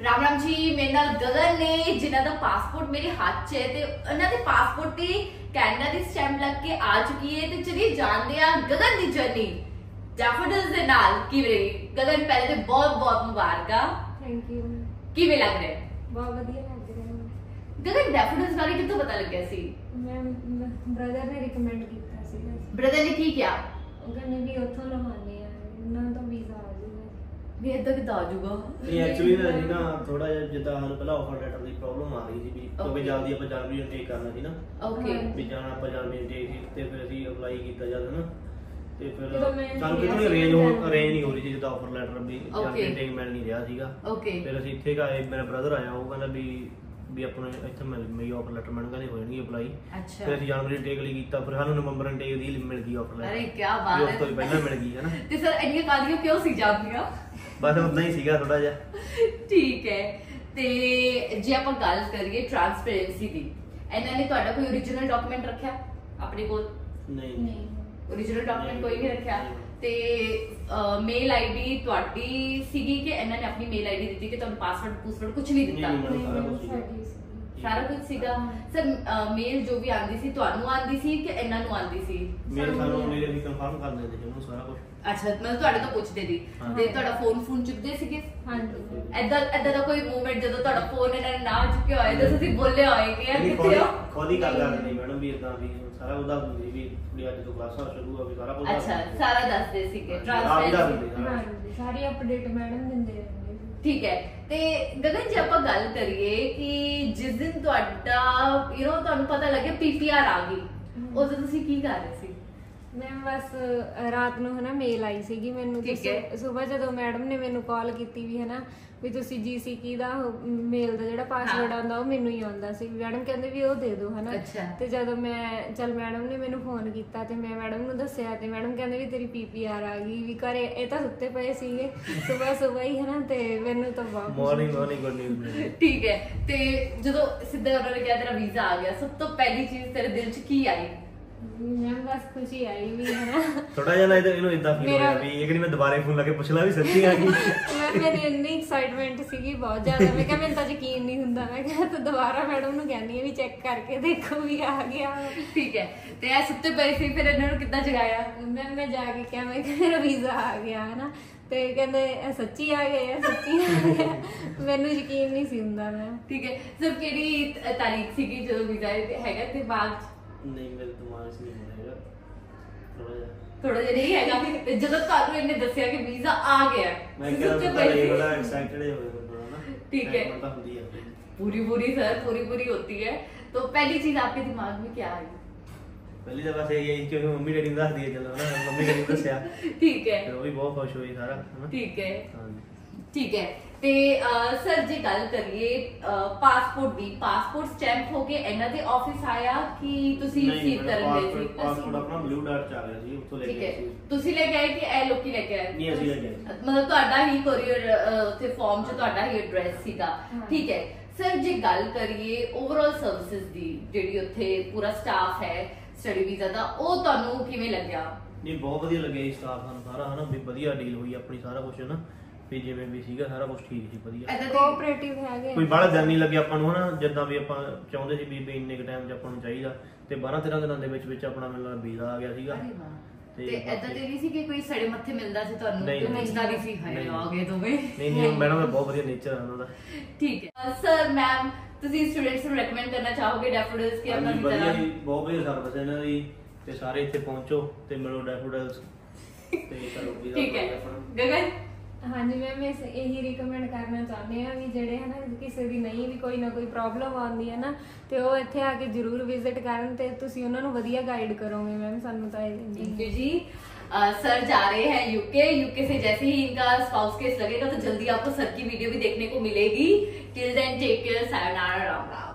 ਰਾਮ ਰਾਮ ਜੀ ਮੇਰੇ ਨਾਲ ਗਗਨ ਨੇ ਜਿਨ੍ਹਾਂ ਦਾ ਪਾਸਪੋਰਟ ਮੇਰੇ ਹੱਥ 'ਚ ਹੈ ਤੇ ਉਹਨਾਂ ਦੇ ਪਾਸਪੋਰਟ ਤੇ ਕੈਨੇਡਾ ਦੀ ਸਟੈਂਪ ਲੱਗ ਕੇ ਆ ਚੁੱਕੀ ਹੈ ਤੇ ਚਲਿਏ ਜਾਣਦੇ ਆ ਗਗਨ ਦੀ ਜਰਨੀ ਡੈਫੋਡਿਲਸ ਦੇ ਨਾਲ ਕਿਵੇਂ ਰਹੀ ਗਗਨ ਪਹਿਲੇ ਤੇ ਬਹੁਤ ਬਹੁਤ ਮੁਬਾਰਕਾਂ ਥੈਂਕ ਯੂ ਕਿਵੇਂ ਲੱਗ ਰਿਹਾ? ਬਹੁਤ ਵਧੀਆ ਲੱਗ ਰਿਹਾ। ਗਗਨ ਡੈਫੋਡਿਲਸ ਬਾਰੇ ਕਿੱਥੋਂ ਪਤਾ ਲੱਗਿਆ ਸੀ ਮੈਂ ਬ੍ਰਦਰ ਨੇ ਰეკਮੈਂਡ ਕੀਤਾ ਸੀ ਬ੍ਰਦਰ ਨੇ ਕੀ ਕਿਹਾ ਉਹ ਕਹਿੰਦੇ ਵੀ ਉੱਥੋਂ ਲਵਾਉਂਦੇ ਆ ਉਹਨਾਂ ਤੋਂ ਵੀਜ਼ਾ ਆ ਜਾਊਗਾ ਵੀ ਇਦਾਂ ਕਿਦਾਂ ਆ ਜਾਊਗਾ? ਇਹ ਐਕਚੁਅਲੀ ਨਾ ਜੀ ਨਾ ਥੋੜਾ ਜਿਹਾ ਜਿੱਦਾਂ ਸਾਨੂੰ ਪਹਿਲਾਂ ਆਫਰ ਲੈਟਰ ਦੀ ਪ੍ਰੋਬਲਮ ਆ ਰਹੀ ਸੀ ਵੀ ਕਿਉਂਕਿ Okay. ਜਲਦੀ ਆਪਾਂ ਜਨਵਰੀ ਇਨਟੇਕ ਕਰਨਾ ਸੀ ਨਾ। ਓਕੇ ਹਾਂ। ਵੀ ਜਾਣਾ ਆਪਾਂ ਜਨਵਰੀ ਇਨਟੇਕ ਸੀ ਤੇ ਫਿਰ ਅਸੀਂ ਅਪਲਾਈ ਕੀਤਾ ਜਦ ਨਾ ਤੇ ਫਿਰ ਜਦੋਂ ਮੈਂ ਸਾਨੂੰ ਗਿਆ ਕਿਤੇ ਸੀ ਅਰੇਂਜ January ਅਰੇਂਜ ਨਹੀਂ ਹੋ ਰਹੀ ਸੀ ਜਿੱਦਾਂ ਆਫਰ ਲੈਟਰ ਵੀ Okay. ਜਨਵਰੀ ਮਿਲ ਨਹੀਂ ਰਿਹਾ ਸੀਗਾ। ਓਕੇ ਫਿਰ ਅਸੀਂ ਇੱਥੇ ਗਏ ਮੇਰਾ ਬ੍ਰਦਰ ਆਇਆ ਉਹ ਕਹਿੰਦਾ ਵੀ ਵੀ ਆਪਣੇ ਇੱਥੇ ਮਿਲ ਮੇਰੀ ਆਫਰ ਲੈਟਰ ਮੈਨੂੰ ਕਹਿੰਦੇ ਹੋ ਜਾਣਗੀ ਅਪਲਾਈ ਅੱਛਾ। ਫਿਰ ਅਸੀਂ ਜਨਵਰੀ ਇਨਟੇਕ ਲਈ ਕੀਤਾ ਫਿਰ ਸਾਨੂੰ ਨਵੰਬਰ ਇਨਟੇਕ ਦੀ ਮਿਲ ਗਈ ਆਫਰ ਲੈਟਰ ਅਰੇ ਕੀ ਬਾਤ ਹੈ। ਪਹਿਲਾਂ ਮਿਲ ਗਈ ਹੈ ਨਾ ਤੇ ਸਰ ਇੰਨੀਆਂ ਕਾਲੀਆਂ ਕਿਉਂ ਸੀ ਜਾਂਦੀਆਂ? ਬਸ ਉਦਾਂ ਹੀ ਸੀਗਾ ਥੋੜਾ ਜਿਹਾ। ਠੀਕ ਹੈ। ਤੇ ਜੇ ਆਪਾਂ ਗੱਲ ਕਰੀਏ ਟ੍ਰਾਂਸਪੇਰੈਂਸੀ ਦੀ ਇਹਨਾਂ ਨੇ ਤੁਹਾਡਾ ਕੋਈ origignal ਡਾਕੂਮੈਂਟ ਰੱਖਿਆ ਆਪਣੇ ਕੋਲ? ਨਹੀਂ। ਨਹੀਂ। Origignal ਡਾਕੂਮੈਂਟ ਕੋਈ ਨਹੀਂ ਰੱਖਿਆ? ਤੇ ਮੇਲ ਆਈਡੀ ਤੁਹਾਡੀ ਸੀਗੀ ਕਿ ਇਹਨਾਂ ਨੇ ਆਪਣੀ ਮੇਲ ਆਈਡੀ ਦਿੱਤੀ ਕਿ ਤੁਹਾਨੂੰ ਪਾਸਵਰਡ ਪੂਸਵਰਡ ਕੁਝ ਨਹੀਂ ਦਿੱਤਾ? ਸਾਰਾ ਕੁਝ ਸੀਗਾ। ਸਰ ਮੇਲ ਜੋ ਵੀ ਆਂਦੀ ਸੀ ਤੁਹਾਨੂੰ ਆਂਦੀ ਸੀ ਕਿ ਇਹਨਾਂ ਨੂੰ ਆਂਦੀ ਸੀ? ਮੇਰੇ ਸਾਨੂੰ ਮੇਰੇ ਵੀ ਕਨਫਰਮ ਕਰ ਦਿੰਦੇ ਸੀ ਉਹਨੂੰ ਸਾਰਾ ਕੁਝ ਅੱਛਾ ਮਤਲਬ ਤੁਹਾਡੇ ਤੋਂ ਪੁੱਛਦੇ ਸੀ ਹਾਂ। ਤੇ ਤੁਹਾਡਾ ਫੋਨ ਫੋਨ ਚੁੱਕਦੇ ਸੀਗੇ? ਹਾਂਜੀ। ਐਦਾਂ ਐਦਾਂ ਦਾ ਕੋਈ ਮੂਵਮੈਂਟ ਜਦੋਂ ਤੁਹਾਡਾ ਫੋਨ ਇਹਨਾਂ ਨੇ ਨਾ ਚੁੱਕਿਆ ਹੋਏ ਤਾਂ ਤੁਸੀਂ ਬੋਲੇ ਹੋਏ ਕਿ ਯਾਰ ਕਿੱਥੇ ਹੋ? ਖੁਦ ਹੀ ਕਰ ਦਿੰਦੇ ਮੈਡਮ ਵੀ ਇਦਾਂ ਵੀ ਸਾਰਾ ਉਹਦਾ ਹੁੰਦੀ ਵੀ ਵੀ ਅੱਜ ਤੋਂ ਕਲਾਸਾਂ ਸ਼ੁਰੂ ਹੋ ਗਈ ਸਾਰਾ ਕੁਝ ਅੱਛਾ ਸਾਰਾ ਦੱਸਦੇ ਸੀਗੇ ਸਾਰਾ ਹਾਂਜੀ ਸਾਰੀ ਅਪਡੇਟ ਮੈਡਮ ਦਿੰਦੇ ਰਹਿੰਦੇ ਸੀ। ਠੀਕ ਹੈ ਤੇ ਗਗਨ ਜੇ ਆਪਾਂ ਗੱਲ ਕਰੀਏ ਕਿ ਜਿਸ ਦਿਨ ਤੁਹਾਡਾ ਯੂ نو ਤੁਹਾਨੂੰ ਪਤਾ ਲੱਗੇ ਪੀਪੀਆਰ ਆ ਗਈ ਉਸ ਦਿਨ ਤੁਸੀਂ ਕੀ ਕਰ ਰਹੇ ਸੀ? ਮੈਂ ਬਸ ਰਾਤ ਨੂੰ ਹਨਾ ਮੇਲ ਆਈ ਸੀਗੀ ਮੈਨੂੰ ਠੀਕ ਹੈ। ਸਵੇਰ ਜਦੋਂ ਮੈਡਮ ਨੇ ਮੈਨੂੰ ਕਾਲ ਕੀਤੀ ਵੀ ਹਨਾ ਵੀ ਤੁਸੀਂ ਜੀਸੀਕੀ ਦਾ ਮੇਲ ਦਾ ਜਿਹੜਾ ਪਾਸਵਰਡ। ਆਉਂਦਾ ਉਹ ਮੈਨੂੰ ਹੀ ਆਉਂਦਾ ਸੀ। ਮੈਡਮ ਕਹਿੰਦੇ ਵੀ ਉਹ ਦੇ ਦਿਓ ਹਨਾ। ਅੱਛਾ। ਤੇ ਜਦੋਂ ਮੈਂ ਚਲ ਮੈਡਮ ਨੇ ਮੈਨੂੰ ਫੋਨ ਕੀਤਾ ਤੇ ਮੈਂ ਮੈਡਮ ਨੂੰ ਦੱਸਿਆ ਤੇ ਮੈਡਮ ਕਹਿੰਦੇ ਵੀ ਤੇਰੀ ਪੀਪੀਆਰ ਆ ਗਈ ਵੀ ਘਰੇ ਇਹ ਤਾਂ ਸੁੱਤੇ ਪਏ ਸੀਗੇ। ਸਵੇਰ ਸਵੇਰ ਹੀ ਹਨਾ ਤੇ ਮੈਨੂੰ ਤਾਂ ਬਹੁਤ ਮਾਰਨਿੰਗ ਮਾਰਨਿੰਗ ਗੁੱਡ ਨਿਊਜ਼ ਠੀਕ ਹੈ। ਤੇ ਜਦੋਂ ਸਿੱਧਾ ਉਹਨਾਂ ਨੇ ਕਿਹਾ ਤੇਰਾ ਵੀਜ਼ਾ ਆ ਗਿਆ ਸਭ ਤੋਂ ਪਹਿਲੀ ਚੀਜ਼ ਤੇਰੇ ਦਿਲ 'ਚ ਕੀ ਆਈ? ਮੈਂ ਬਸ ਖੁਸ਼ੀ ਆਈ ਵੀ ਥੋੜਾ ਜਿਹਾ ਨਾ ਇਹਦਾ- ਇਹਨੂੰ ਇਦਾਂ ਫੀਲ ਮੇਰਾ- ਹੋਇਆ ਵੀ ਇਹ ਕਿ ਮੈਂ ਦੁਬਾਰੇ ਫੋਨ ਲਾ ਕੇ ਪੁੱਛ ਲਾ ਵੀ ਸੱਚੀ ਆ ਗਈ। ਮੈਂ ਮੇਰੀ ਇੰਨੀ ਐਕਸਾਈਟਮੈਂਟ ਸੀਗੀ ਬਹੁਤ ਜ਼ਿਆਦਾ। ਮੈਂ ਕਿਹਾ ਮੈਨੂੰ ਤਾਂ ਯਕੀਨ ਨਹੀਂ ਹੁੰਦਾ। ਮੈਂ ਕਿਹਾ ਤੂੰ ਦੁਬਾਰਾ ਮੈਡਮ ਨੂੰ ਕਹਿੰਦੀ ਆ ਵੀ ਚੈੱਕ ਕਰਕੇ ਦੇਖੋ ਵੀ ਆ ਗਿਆ। ਠੀਕ ਹੈ। ਤੇ ਇਹ ਸੁੱਤੇ ਪਏ ਸੀ ਫਿਰ ਇਹਨਾਂ ਨੂੰ ਕਿੱਦਾਂ ਜਗਾਇਆ? ਮੈਂ ਮੈਂ ਜਾ ਕੇ ਕਿਹਾ ਮੈਂ ਕਿਹਾ ਮੇਰਾ ਵੀਜ਼ਾ ਆ ਗਿਆ ਹਨਾ। ਤੇ ਕਹਿੰਦੇ ਇਹ ਸੱਚੀ ਆ ਗਿਆ ਇਹ ਸੱਚੀ ਆ ਗਿਆ। ਮੈਨੂੰ ਯਕੀਨ ਨਹੀਂ ਸੀ ਹੁੰਦਾ ਮੈਂ ਠੀਕ ਹੈ। ਸਰ ਕਿਹੜੀ ਤ- ਤਾਰੀਖ ਸੀਗੀ ਜਦੋਂ ਵੀਜ਼ਾ ਹੈਗਾ? ਤੇ ਬਾਅਦ 'ਚ? नहीं मेरे दिमाग से नहीं बनेगा थोड़ा जा। थोड़ा जा नहीं आएगा। कि जगत कालू ने दसिया कि वीज़ा आ गया मैं कह रहा था ये बड़ा एक्साइटेड है थोड़ा ना। ठीक है। मतलब होती है। पूरी पूरी सर पूरी पूरी होती है। तो पहली चीज़ आपके दिमाग में क्या आई पहली तो बस यही क्योंकि मम्मी डैडी ने दिया चलो ना। मम्मी डैडी ने दसिया ठीक है। फिर वो भी बहुत खुश हुई सारा ठीक है। हाँ। ਠੀਕ ਹੈ। ਤੇ ਸਰ ਜੇ ਗੱਲ ਕਰੀਏ ਪਾਸਪੋਰਟ ਦੀ। ਪਾਸਪੋਰਟ ਸਟੈਂਪ ਹੋ ਕੇ ਇਹਨਾਂ ਦੇ ਆਫਿਸ ਆਇਆ ਕਿ ਤੁਸੀਂ ਰਿਸੀਵ ਕਰਨ ਗਏ ਸੀ? ਪਾਸਪੋਰਟ ਆਪਣਾ ਬਲੂ ਡਾਟ ਚ ਆ ਗਿਆ ਸੀ ਉੱਥੋਂ ਲੈ ਕੇ ਤੁਸੀਂ ਲੈ ਕੇ ਆਏ ਕਿ ਇਹ ਲੋਕੀ ਲੈ ਕੇ ਆਏ? ਨਹੀਂ, ਅਸੀਂ ਲੈ ਕੇ ਆਏ। ਮਤਲਬ ਤੁਹਾਡਾ ਹੀ ਕੋਰੀਅਰ ਉੱਥੇ ਫਾਰਮ 'ਚ ਤੁਹਾਡਾ ਹੀ ਐਡਰੈਸ ਸੀਗਾ। ਠੀਕ ਹੈ। ਸਰ ਜੇ ਗੱਲ ਕਰੀਏ ਓਵਰਆਲ ਸਰਵਿਸਿਜ਼ ਦੀ ਜਿਹੜੀ ਉੱਥੇ ਪੂਰਾ ਸਟਾਫ ਹੈ ਸਟੱਡੀ ਵੀਜ਼ਾ ਦਾ ਉਹ ਤੁਹਾਨੂੰ ਕਿਵੇਂ ਲੱਗਿਆ? ਨਹੀਂ ਬਹੁਤ ਵਧੀਆ ਲੱਗਿਆ ਜੀ ਸਟਾਫ ਸਾਨੂੰ ਸਾਰਾ ਹਨਾ? ਵੀ ਵਧੀਆ ਡੀਲ ਹੋਈ ਆਪਣੀ ਸਾਰਾ ਕੁਝ ਹਨਾ? ਵੀ ਜਿਵੇਂ ਵੀ ਸੀਗਾ ਸਾਰਾ ਕੁਝ ਠੀਕ ਸੀ ਵਧੀਆ। ਐਦਾਂ ਦੀ ਕੋਆਪਰੇਟਿਵ ਹੈਗੇ ਕੋਈ ਬੜਾ ਦਿਨ ਨਹੀਂ ਲੱਗਿਆ ਆਪਾਂ ਨੂੰ ਹਨਾ? ਜਿੱਦਾਂ ਵੀ ਆਪਾਂ ਚਾਹੁੰਦੇ ਸੀ ਵੀ ਵੀ ਇੰਨੇ ਕ ਟਾਈਮ 'ਚ ਆਪਾਂ ਨੂੰ ਚਾਹੀਦਾ। ਤੇ 12 13 ਦਿਨਾਂ ਦੇ ਵਿੱਚ ਵਿੱਚ ਆਪਣਾ ਮੈਨੂੰ ਲੱਗਦਾ ਵੀਜ਼ਾ ਆ ਗਿਆ ਸੀਗਾ। ਅਰੇ ਵਾਹ। ਤੇ ਐਦਾਂ ਤੇ ਨਹੀਂ ਸੀ ਕਿ ਕੋਈ ਸੜੇ ਮੱਥੇ ਮਿਲਦਾ ਸੀ ਤੁਹਾਨੂੰ? ਨਹੀਂ, ਤੇ ਨਹੀਂ। ਨਹੀਂ ਸੀ। ਹਾਏ ਨਹੀਂ। ਆ ਗਏ ਦੋਵੇਂ। ਨਹੀਂ ਨਹੀਂ ਮੈਡਮ ਦਾ ਬਹੁਤ ਵਧੀਆ ਨੇਚਰ ਹੈ ਉਹਨਾਂ ਦਾ। ਠੀਕ ਹੈ। ਸਰ ਮੈਮ ਤੁਸੀਂ ਸਟੂਡੈਂਟਸ ਨੂੰ ਰეკਮੈਂਡ ਕਰਨਾ ਚਾਹੋਗੇ ਡੈਫੋਡਿਲਸ ਕਿ ਆਪਣਾ ਹਾਂਜੀ, ਵਧੀਆ? ਜੀ ਬਹੁਤ ਵਧੀਆ ਸਰਵਿਸ ਹੈ ਇਹਨਾਂ ਦੀ। ਤੇ ਸਾਰੇ ਇੱਥੇ ਪਹੁੰਚੋ ਤੇ ਮਿਲੋ ਡੈਫੋਡਲਸ ਤੇ ਕਰੋ ਵੀਜ਼ਾ ਠੀਕ ਹੈ। ਗਗਨ? ਹਾਂਜੀ ਮੈਮ ਇਸ ਇਹੀ ਰეკਮੈਂਡ ਕਰਨਾ ਚਾਹੁੰਦੇ ਆ ਵੀ ਜਿਹੜੇ ਹਨਾ ਕਿਸੇ ਦੀ ਨਹੀਂ ਵੀ ਕੋਈ ਨਾ ਕੋਈ ਪ੍ਰੋਬਲਮ ਆਉਂਦੀ ਹੈ ਨਾ, ਤੇ ਉਹ ਇੱਥੇ ਆ ਕੇ ਜ਼ਰੂਰ ਵਿਜ਼ਿਟ ਕਰਨ ਤੇ ਤੁਸੀਂ ਉਹਨਾਂ ਨੂੰ ਵਧੀਆ ਗਾਈਡ ਕਰੋਗੇ ਮੈਮ ਸਾਨੂੰ ਤਾਂ ਥੈंक यू जी सर जा रहे हैं यूके यूके से जैसे ही इनका स्पाउस केस लगेगा तो जल्दी आपको सर की वीडियो भी देखने को मिलेगी टिल देन टेक केयर सायोनारा राम राम